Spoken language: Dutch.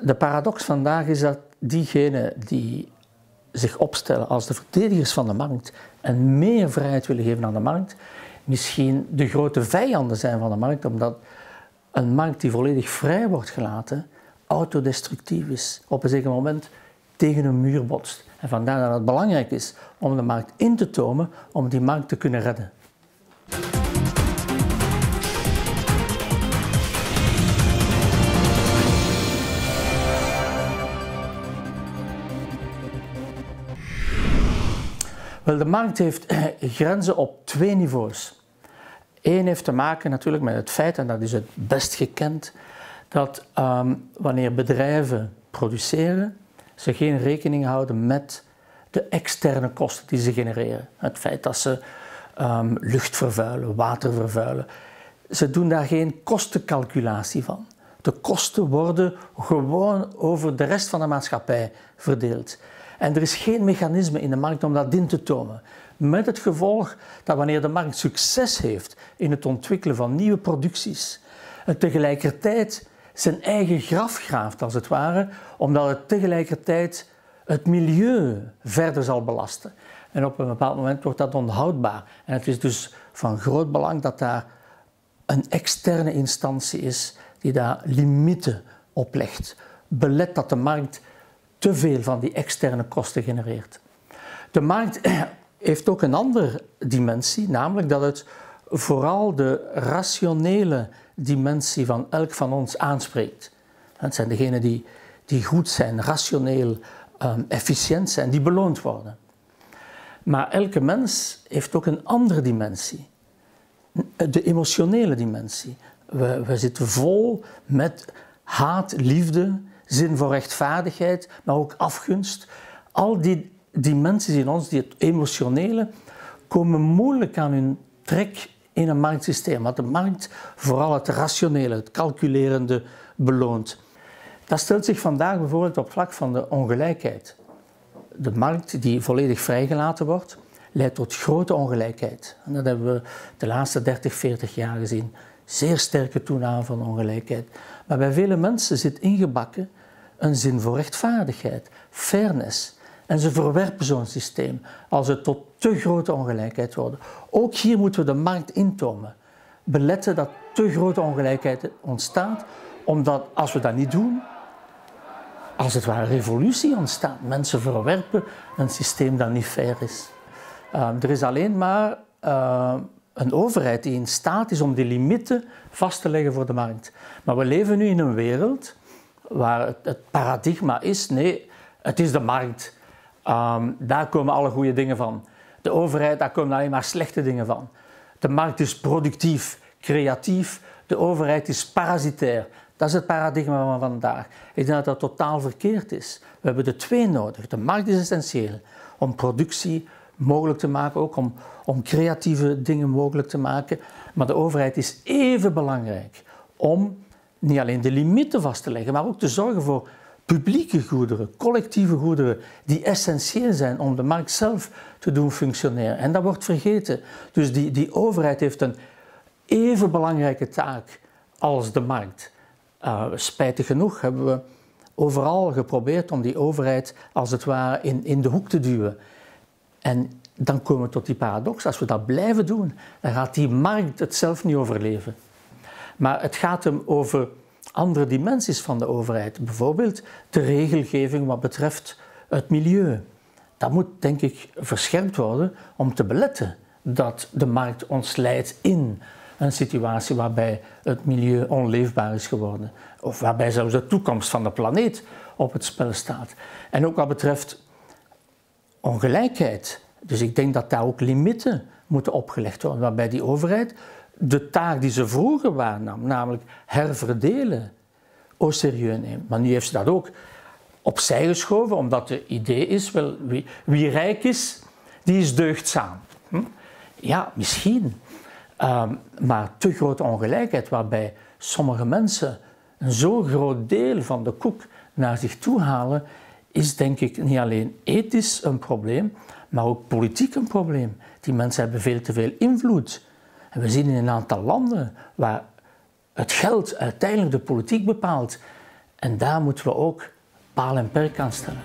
De paradox vandaag is dat diegenen die zich opstellen als de verdedigers van de markt en meer vrijheid willen geven aan de markt, misschien de grote vijanden zijn van de markt, omdat een markt die volledig vrij wordt gelaten, autodestructief is. Op een zeker moment tegen een muur botst. En vandaar dat het belangrijk is om de markt in te tomen om die markt te kunnen redden. Wel, de markt heeft grenzen op twee niveaus. Eén heeft te maken natuurlijk met het feit, en dat is het best gekend, dat um, wanneer bedrijven produceren, ze geen rekening houden met de externe kosten die ze genereren. Het feit dat ze um, lucht vervuilen, water vervuilen. Ze doen daar geen kostencalculatie van. De kosten worden gewoon over de rest van de maatschappij verdeeld. En er is geen mechanisme in de markt om dat in te tonen. Met het gevolg dat wanneer de markt succes heeft in het ontwikkelen van nieuwe producties, het tegelijkertijd zijn eigen graf graaft, als het ware, omdat het tegelijkertijd het milieu verder zal belasten. En op een bepaald moment wordt dat onhoudbaar. En het is dus van groot belang dat daar een externe instantie is die daar limieten op legt. Belet dat de markt te veel van die externe kosten genereert. De markt heeft ook een andere dimensie, namelijk dat het vooral de rationele dimensie van elk van ons aanspreekt. Het zijn degenen die, die goed zijn, rationeel, um, efficiënt zijn, die beloond worden. Maar elke mens heeft ook een andere dimensie, de emotionele dimensie. We, we zitten vol met haat, liefde, zin voor rechtvaardigheid, maar ook afgunst. Al die dimensies in ons, die het emotionele, komen moeilijk aan hun trek in een marktsysteem. Want de markt vooral het rationele, het calculerende beloont. Dat stelt zich vandaag bijvoorbeeld op vlak van de ongelijkheid. De markt die volledig vrijgelaten wordt, leidt tot grote ongelijkheid. En dat hebben we de laatste 30, 40 jaar gezien. Zeer sterke toename van ongelijkheid. Maar bij vele mensen zit ingebakken een zin voor rechtvaardigheid, fairness. En ze verwerpen zo'n systeem als het tot te grote ongelijkheid wordt. Ook hier moeten we de markt intomen. Beletten dat te grote ongelijkheid ontstaat, omdat als we dat niet doen, als het ware revolutie ontstaat. Mensen verwerpen een systeem dat niet fair is. Uh, er is alleen maar uh, een overheid die in staat is om die limieten vast te leggen voor de markt. Maar we leven nu in een wereld waar het, het paradigma is, nee, het is de markt. Um, daar komen alle goede dingen van. De overheid, daar komen alleen maar slechte dingen van. De markt is productief, creatief. De overheid is parasitair. Dat is het paradigma van vandaag. Ik denk dat dat totaal verkeerd is. We hebben de twee nodig. De markt is essentieel om productie mogelijk te maken, ook om, om creatieve dingen mogelijk te maken. Maar de overheid is even belangrijk om niet alleen de limieten vast te leggen, maar ook te zorgen voor publieke goederen, collectieve goederen, die essentieel zijn om de markt zelf te doen functioneren. En dat wordt vergeten. Dus die, die overheid heeft een even belangrijke taak als de markt. Uh, spijtig genoeg hebben we overal geprobeerd om die overheid als het ware in, in de hoek te duwen. En dan komen we tot die paradox. Als we dat blijven doen, dan gaat die markt het zelf niet overleven. Maar het gaat hem over andere dimensies van de overheid. Bijvoorbeeld de regelgeving wat betreft het milieu. Dat moet denk ik verscherpt worden om te beletten dat de markt ons leidt in een situatie waarbij het milieu onleefbaar is geworden. Of waarbij zelfs de toekomst van de planeet op het spel staat. En ook wat betreft ongelijkheid. Dus ik denk dat daar ook limieten moeten opgelegd worden, waarbij die overheid de taak die ze vroeger waarnam, namelijk herverdelen, au serieus neemt. Maar nu heeft ze dat ook opzij geschoven, omdat het idee is, wel, wie, wie rijk is, die is deugdzaam. Hm? Ja, misschien. Um, maar te grote ongelijkheid, waarbij sommige mensen een zo groot deel van de koek naar zich toe halen, is denk ik niet alleen ethisch een probleem, maar ook politiek een probleem. Die mensen hebben veel te veel invloed. En we zien in een aantal landen waar het geld uiteindelijk de politiek bepaalt En daar moeten we ook paal en perk aan stellen.